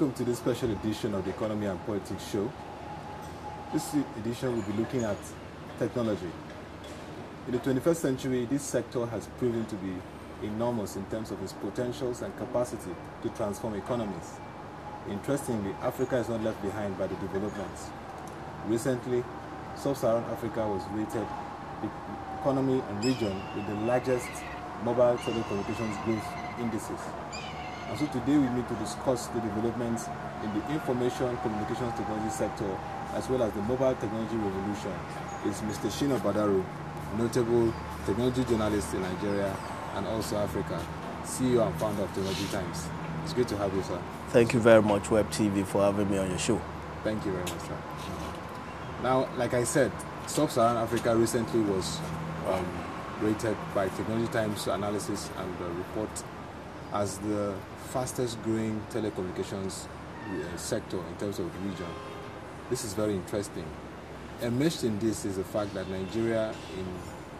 welcome to this special edition of the Economy and Politics Show. This edition will be looking at technology. In the 21st century, this sector has proven to be enormous in terms of its potentials and capacity to transform economies. Interestingly, Africa is not left behind by the developments. Recently, Sub-Saharan Africa was rated the economy and region with the largest mobile telecommunications growth indices. And so today we meet to discuss the developments in the information communications technology sector as well as the mobile technology revolution is Mr. Shina Badaru, notable technology journalist in Nigeria and also Africa, CEO and founder of Technology Times. It's great to have you, sir. Thank you very much, Web TV, for having me on your show. Thank you very much, sir. Now, like I said, Sub-Saharan Africa recently was um, rated by Technology Times analysis and uh, report as the fastest growing telecommunications uh, sector in terms of region. This is very interesting. Enmeshed in this is the fact that Nigeria in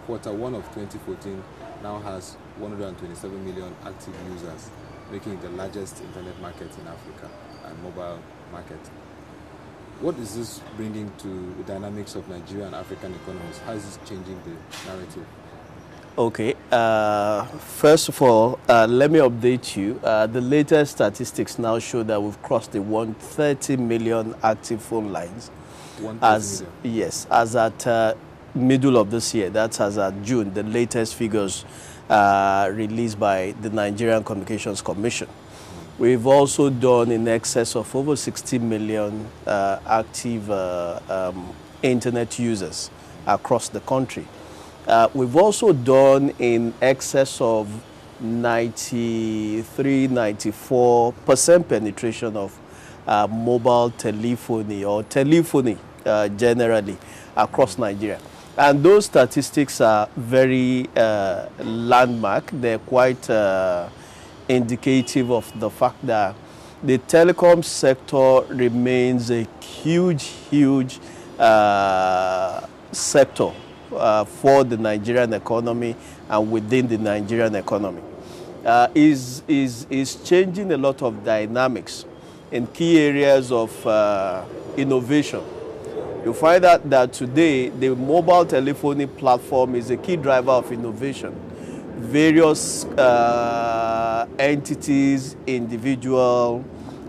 quarter one of 2014 now has 127 million active users, making it the largest internet market in Africa and mobile market. What is this bringing to the dynamics of Nigeria and African economies? How is this changing the narrative? Okay, uh, first of all, uh, let me update you. Uh, the latest statistics now show that we've crossed the 130 million active phone lines. As million. yes, as at uh, middle of this year, that's as at June, the latest figures uh, released by the Nigerian Communications Commission. We've also done in excess of over 60 million uh, active um, internet users across the country. Uh, we've also done in excess of 93, 94% penetration of uh, mobile telephony or telephony uh, generally across Nigeria. And those statistics are very uh, landmark. They're quite uh, indicative of the fact that the telecom sector remains a huge, huge uh, sector uh, for the Nigerian economy and within the Nigerian economy. Uh, is, is, is changing a lot of dynamics in key areas of uh, innovation. You find that, that today the mobile telephony platform is a key driver of innovation. Various uh, entities, individual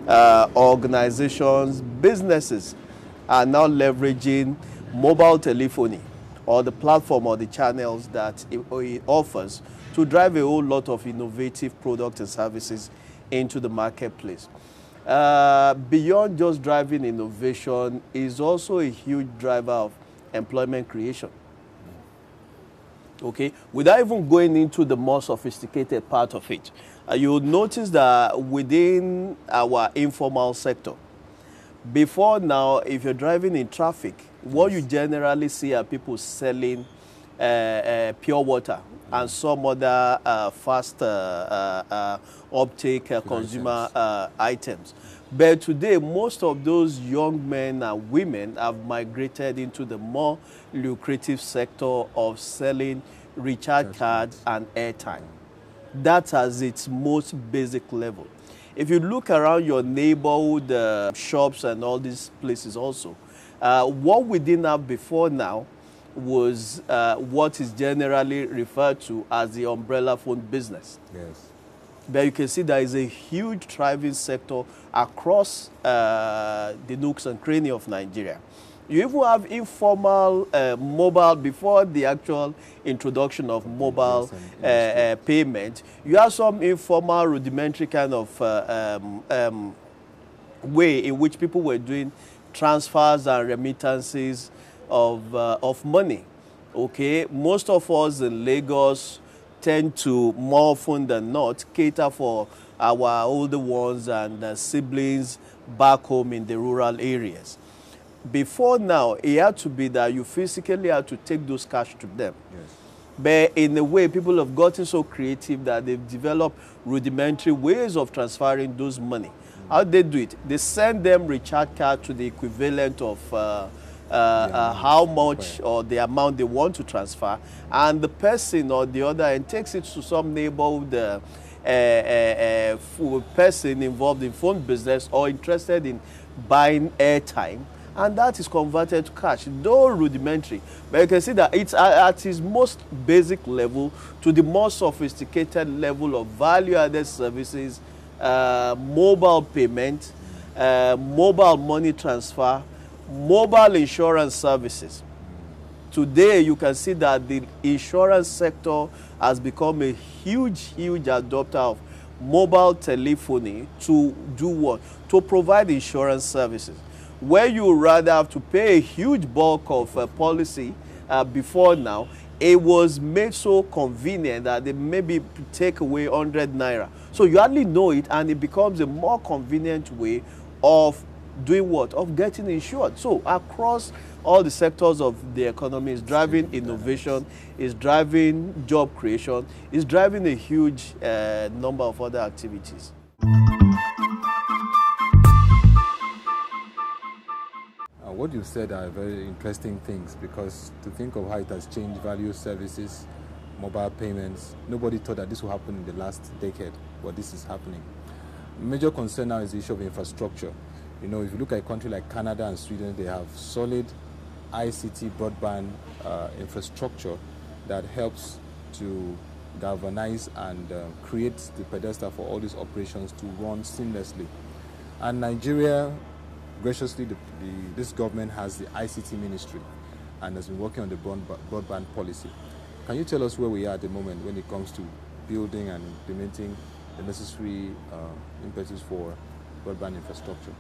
uh, organizations, businesses are now leveraging mobile telephony or the platform or the channels that it, offers to drive a whole lot of innovative products and services into the marketplace. Uh, beyond just driving innovation is also a huge driver of employment creation. Okay, without even going into the more sophisticated part of it, uh, you'll notice that within our informal sector, before now, if you're driving in traffic, what you generally see are people selling uh, uh, pure water and some other uh, fast uh, uh, uh, uptake consumer items. But today, most of those young men and women have migrated into the more lucrative sector of selling recharge cards and airtime. That's at its most basic level. If you look around your neighborhood uh, shops and all these places also, uh, what we didn't have before now was uh, what is generally referred to as the umbrella phone business. Yes. But you can see there is a huge thriving sector across uh, the nooks and crannies of Nigeria. You even have informal uh, mobile before the actual introduction of mobile uh, uh, payment. You have some informal rudimentary kind of uh, um, um, way in which people were doing transfers and remittances of, uh, of money. Okay, most of us in Lagos tend to more often than not cater for our older ones and uh, siblings back home in the rural areas. Before now, it had to be that you physically had to take those cash to them. Yes. But in a way, people have gotten so creative that they've developed rudimentary ways of transferring those money. How they do it? They send them recharge card to the equivalent of uh, uh, uh, how much or the amount they want to transfer, and the person or the other and takes it to some neighborhood uh, a, a, a person involved in phone business or interested in buying airtime and that is converted to cash, though rudimentary. But you can see that it's at its most basic level to the more sophisticated level of value-added services, uh, mobile payment, uh, mobile money transfer, mobile insurance services. Today, you can see that the insurance sector has become a huge, huge adopter of mobile telephony to do what? To provide insurance services where you rather have to pay a huge bulk of uh, policy uh, before now, it was made so convenient that they maybe take away 100 naira. So you hardly know it and it becomes a more convenient way of doing what? Of getting insured. So across all the sectors of the economy is driving innovation, is driving job creation, is driving a huge uh, number of other activities. What you said are very interesting things because to think of how it has changed value services, mobile payments, nobody thought that this would happen in the last decade, but this is happening. Major concern now is the issue of infrastructure. You know, if you look at a country like Canada and Sweden, they have solid ICT broadband uh, infrastructure that helps to galvanize and uh, create the pedestal for all these operations to run seamlessly. And Nigeria graciously, the, the, this government has the ICT ministry and has been working on the broadband policy. Can you tell us where we are at the moment when it comes to building and implementing the necessary uh, impetus for broadband infrastructure?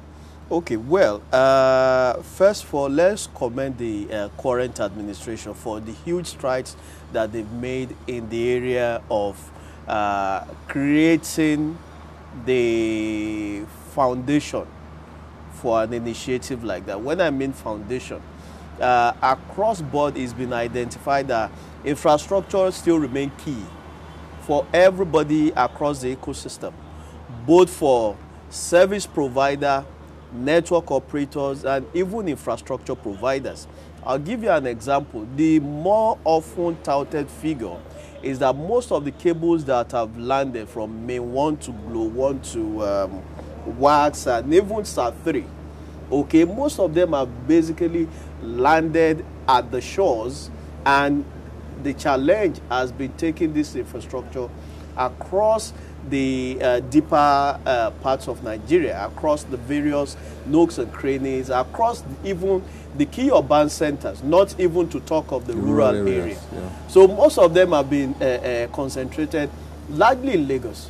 Okay, well, uh, first of all, let's commend the uh, current administration for the huge strides that they've made in the area of uh, creating the foundation for an initiative like that. When I mean foundation, uh, across board it's been identified that infrastructure still remain key for everybody across the ecosystem, both for service provider, network operators, and even infrastructure providers. I'll give you an example. The more often touted figure is that most of the cables that have landed from MainOne to Glo 1 to um, WACS and even sat 3 okay most of them have basically landed at the shores and the challenge has been taking this infrastructure across the uh, deeper uh, parts of Nigeria, across the various nooks and crannies, across even the key urban centers, not even to talk of the, the rural, rural areas. Area. Yeah. So most of them have been uh, uh concentrated largely in Lagos.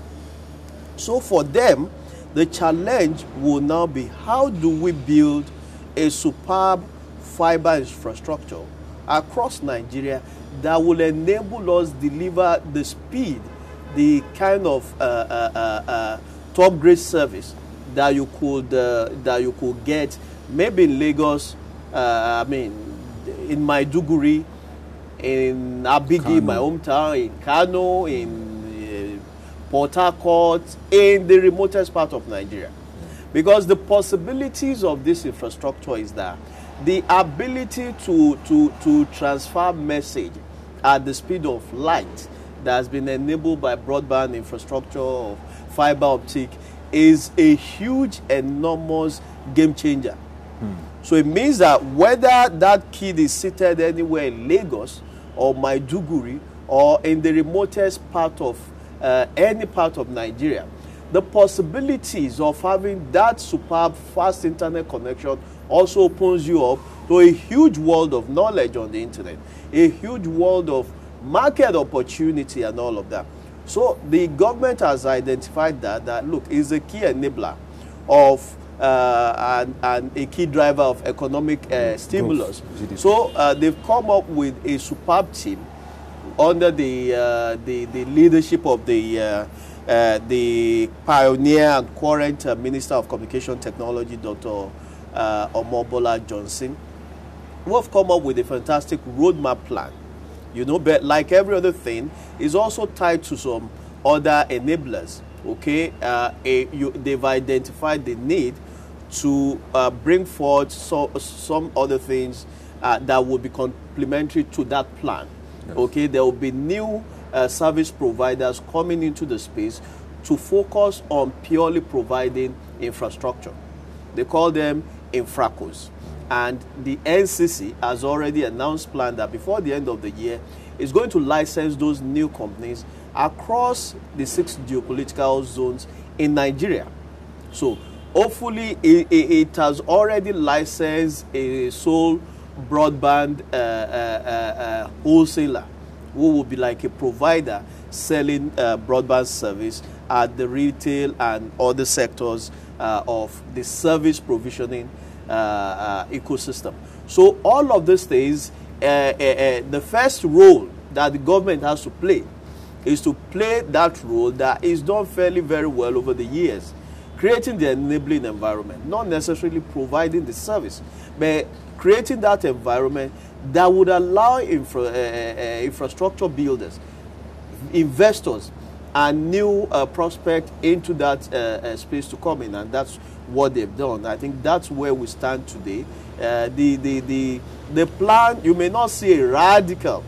So for them, the challenge will now be how do we build a superb fiber infrastructure across Nigeria that will enable us deliver the speed, the kind of uh, uh, uh, uh top grade service that you could uh, that you could get maybe in Lagos, uh, I mean, in Maiduguri, in Abigi, my hometown, in Kano, in Port Harcourt, in the remotest part of Nigeria. Because the possibilities of this infrastructure is that the ability to, to, to transfer message at the speed of light that has been enabled by broadband infrastructure of fiber optic is a huge, enormous game changer. Hmm. So it means that whether that kid is seated anywhere in Lagos or Maiduguri or in the remotest part of uh, any part of Nigeria, the possibilities of having that superb fast internet connection also opens you up to a huge world of knowledge on the internet, a huge world of market opportunity and all of that. So the government has identified that, that look, is a key enabler of uh, and, and, a key driver of economic uh, stimulus. So uh, they've come up with a superb team under the, uh, the, the, leadership of the, uh, uh, the pioneer and current uh, Minister of Communication Technology, Dr. Uh, Omobola Johnson, we have come up with a fantastic roadmap plan. You know, but like every other thing, is also tied to some other enablers. Okay, uh, a, you, they've identified the need to bring forth so, some other things that will be complementary to that plan. Okay, there will be new uh, service providers coming into the space to focus on purely providing infrastructure. They call them infracos. And the NCC has already announced plan that before the end of the year is going to license those new companies across the six geopolitical zones in Nigeria. So hopefully it, it, it has already licensed a sole broadband uh, uh, uh, uh wholesaler who will be like a provider selling uh, broadband service at the retail and other sectors of the service provisioning ecosystem. So all of these things, the first role that the government has to play is to play that role that is done fairly very well over the years, creating the enabling environment, not necessarily providing the service, but creating that environment that would allow infra, uh, uh, infrastructure builders, investors, and new uh, prospect into that space to come in, and that's what they've done. I think that's where we stand today. Uh, the, the, the, the plan, you may not see a radical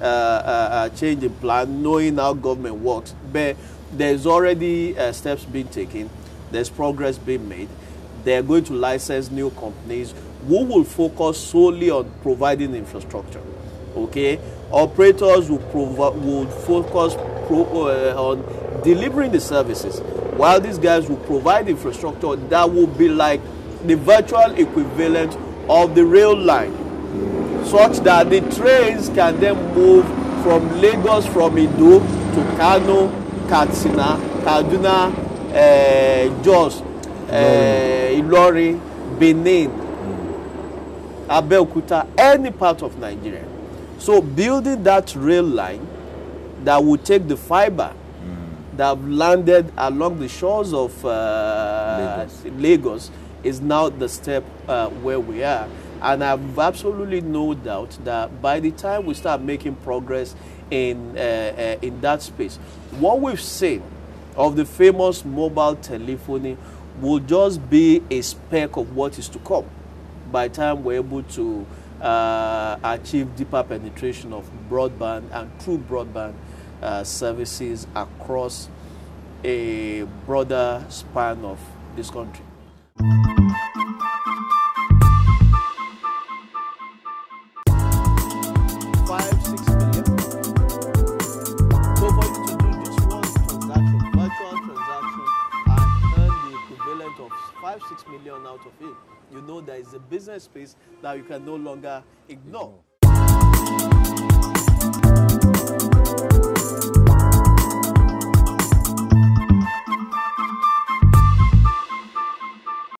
uh, uh, uh change in plan, knowing how government works, but there's already uh, steps being taken, there's progress being made. They're going to license new companies who will focus solely on providing infrastructure. Okay, operators will, provi- will focus pro- uh, on delivering the services while these guys will provide infrastructure that will be like the virtual equivalent of the rail line such that the trains can then move from Lagos from Iddo to Kano, Katsina, Kaduna, uh, Jos, uh, Ilorin, Benin, Abeokuta, any part of Nigeria. So building that rail line that will take the fiber that have landed along the shores of uh, Lagos. Lagos. is now the step uh, where we are. And I have absolutely no doubt that by the time we start making progress in, uh, uh, in that space, what we've seen of the famous mobile telephony will just be a speck of what is to come by the time we're able to uh, achieve deeper penetration of broadband and true broadband uh, services across a broader span of this country. Five, six million. So for you to do this one transaction, virtual transaction, and earn the equivalent of five, six million out of it, you know there is a business space that you can no longer ignore. ignore.